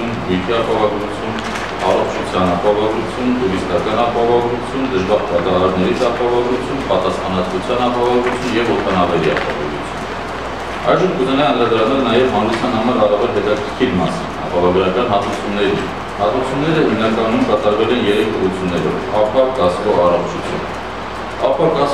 ապահովագրություն, գույքի ապահովագրություն, առողջության ապահովագրություն, տուրիստական ապահովագրություն, դժվար պատահարներից ապահովագրություն, պատասխանատվության ապահովագրություն եւ օտանավերի ապահովագրություն։ Այժմ կուզենայի անդրադառնալ նաեւ հանրության համար առավել հետաքրքիր մասին՝ ապահովագրական հատուցումների։ Հատուցումները հիմնականում կատարվել են երեք ուղղություններով՝ ապա, կասկո,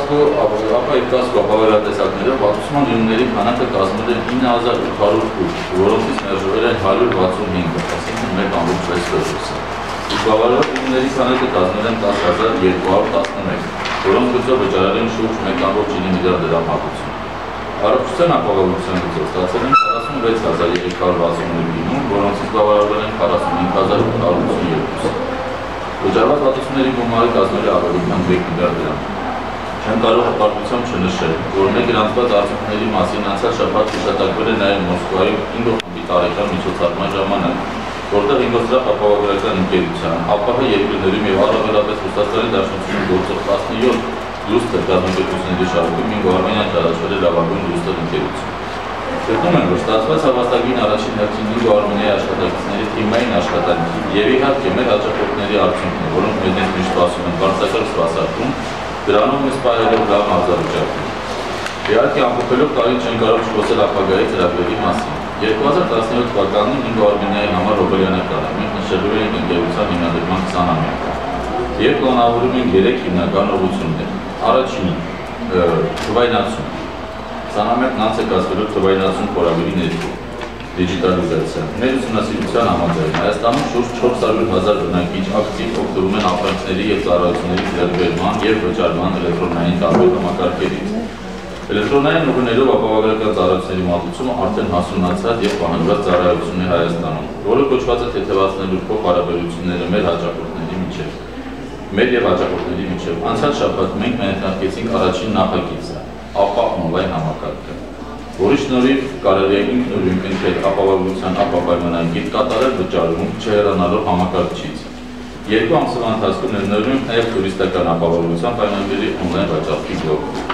Ապա կասկո, ապա եւ կասկո ապահովագրատեսակներով հատուցման դիմումների քանակը կազմել է 9808, որոնցից մերժվել են 165, այսինքն 1.6%։ Բավարար դիմումների քանակը կազմել են 10211, որոնց գծով վճարել են շուրջ 1.9 միլիարդ դրամ հատուցում։ Առողջության ապահովության գծով ստացել են 46361 դիմում, որոնցից բավարարվել են 45882։ Վճարված հատուցումների գումարը կազմել է ավելի քան 1 միլիարդ դրամ։ Չեմ կարող հպարտությամբ չնշել, որ մեր գրանցված արդյունքների մասին անցյալ շաբաթ հիշատակվել է նաև Մոսկվայում 5 խմբի տարեկան միջոցառման ժամանակ, որտեղ ինգոստրախ ապահովագրական ընկերության, ԱՊՀ երկրներում եւ առավելապես Ռուսաստանի Դաշնությունում գործող 17 լուստր գազམ-պետությունների շարքում ինգ Արմենիան ճանաչվել է լավագույն լուստր ընկերություն։ Գտնում եմ, որ ստացված հավաստագին առաջին հերթին ինգ Արմենիայի աշխատակիցների թիմային աշխատանքի եւ իհարկե մեր հաջողությունների արդյունքն է, որոնք մեզ միշտ սպասում են բարձրակարգ սպասարկում, դրանով մեզ պայելով լավ մարզարուճակում։ Իհարկե ամփոփելով տարին չեն կարող չխոսել ապագայի ծրագրերի մասին։ 2017 թվականին ինգ Արմենիայի համար Ռոբելյանական է, մենք նշելու ենք ընկերության հիմնադրման 20-ամյակը եւ պլանավորում ենք 3 հիմնական ուղղություններ։ Առաջինը թվայնացում։ Սանամերն անց է կազմելու թվայնացում խորագրի ներքո դիջիտալիզացիա։ Մեր ուսումնասիրության համաձայն Հայաստանում շուրջ 400.000 բնակիչ ակտիվ օգտվում են ապրանքների եւ ծառայությունների ձեռքբերման եւ վճարման էլեկտրոնային տարբեր համակարգերից։ Էլեկտրոնային ուղիներով ապահովագրական ծառայությունների մատուցումը արդեն հասունացած եւ պահանջված ծառայություն է Հայաստանում, որը կոչված է թեթևացնելու փոխհարաբերությունները մեր հաջողությունների միջև մեր եւ հաջողությունների միջև։ Անցյալ շաբաթ մենք ներկայացրեցինք առաջին նախագիծը՝ ապա on-line համակարգը, որի շնորհիվ կարելի է ինքնուրույն կնքել ապահովության ապապայմանագիր կատարել վճարում չհեռանալով համակարգչից։ Երկու ամսվա ընթացքում ներդրում նաև տուրիստական ապահովության պայմանագրի on-line վաճառքի բլոկ։